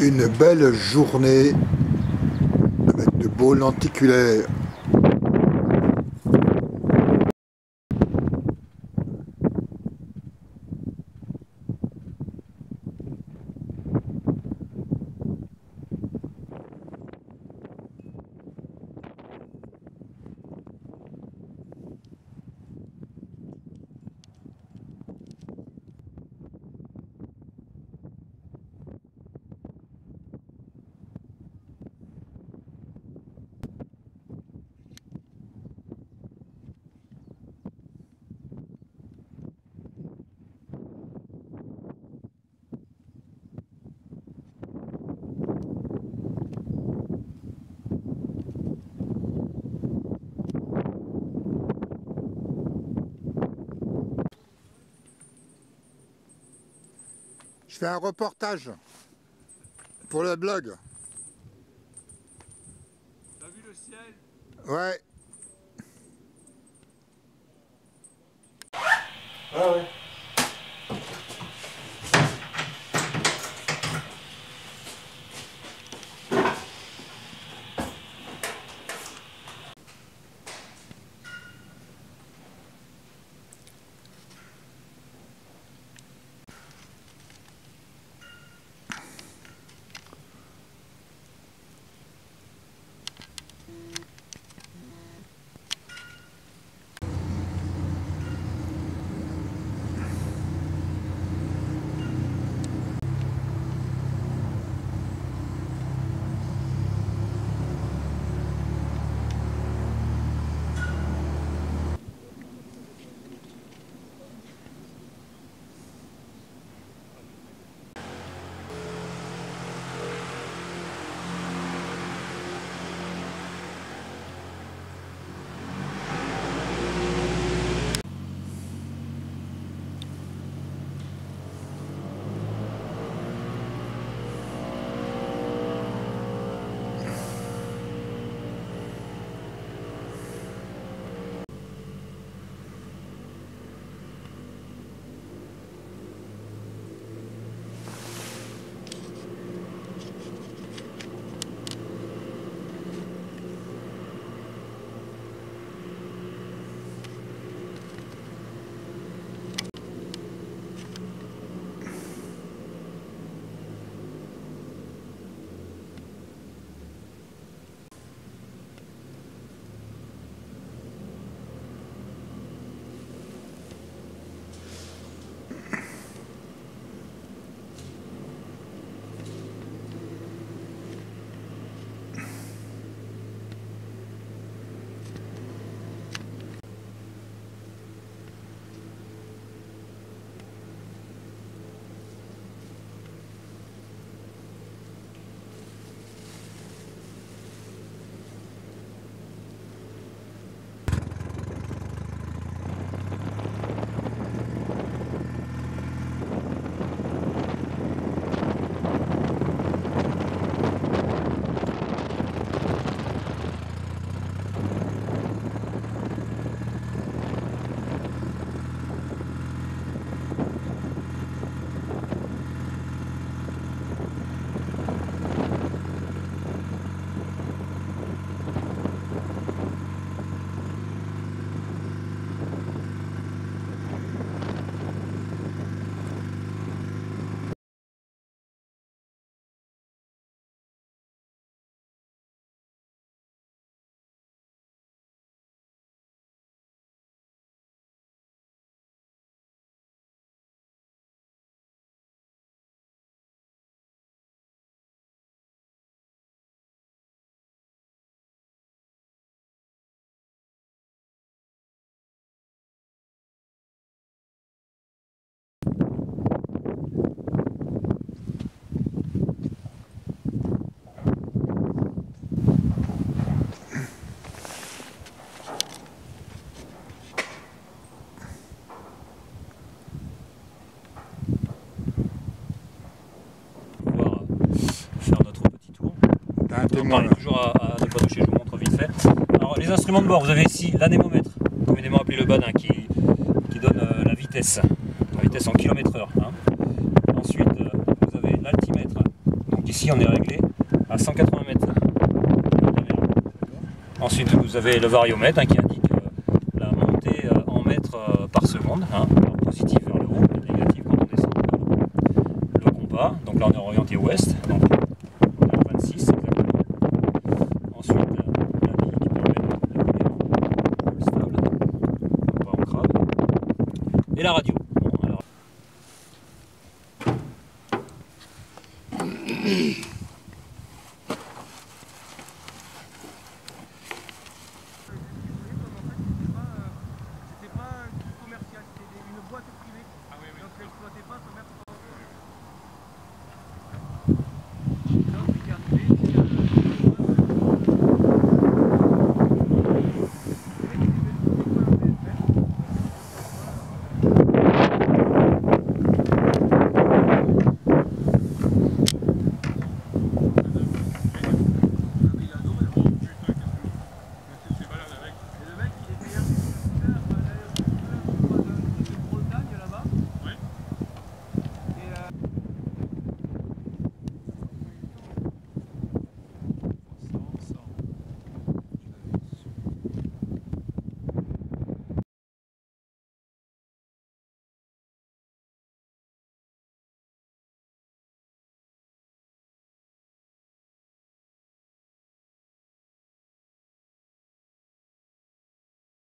une belle journée avec de beaux lenticulaires. Je fais un reportage pour le blog. T'as vu le ciel? Ouais. Ah ouais. toujours à, à je vous montre vite fait. Alors les instruments de bord, vous avez ici l'anémomètre, communément appelé le badin, hein, qui, donne euh, la vitesse, la vitesse en kilomètres heure. Hein. Ensuite, euh, vous avez l'altimètre, donc ici on est réglé à 180 mètres. Ensuite, vous avez le variomètre hein, qui indique euh, la montée en mètres par seconde, hein, positive vers le haut, négatif quand on descend. Le compas, donc là on est orienté ouest, donc Et la radio.